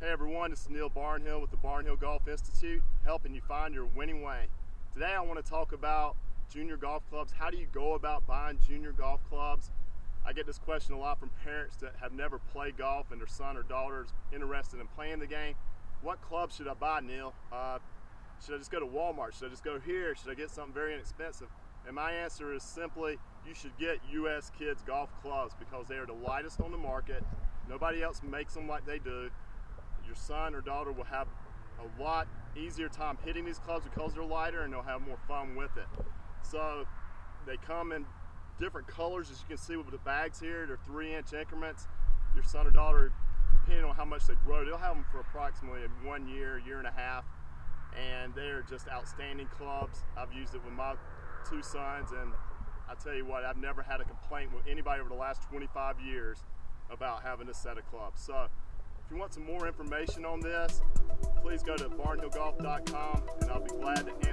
Hey everyone, this is Neil Barnhill with the Barnhill Golf Institute, helping you find your winning way. Today I want to talk about junior golf clubs. How do you go about buying junior golf clubs? I get this question a lot from parents that have never played golf and their son or daughter is interested in playing the game. What club should I buy, Neil? Uh, should I just go to Walmart? Should I just go here? Should I get something very inexpensive? And my answer is simply you should get US Kids golf clubs because they are the lightest on the market. Nobody else makes them like they do your son or daughter will have a lot easier time hitting these clubs because they're lighter and they'll have more fun with it. So they come in different colors as you can see with the bags here. They're three inch increments. Your son or daughter, depending on how much they grow, they'll have them for approximately one year, year and a half. And they're just outstanding clubs. I've used it with my two sons and I tell you what, I've never had a complaint with anybody over the last 25 years about having this set of clubs. So if you want some more information on this, please go to barnhillgolf.com and I'll be glad to answer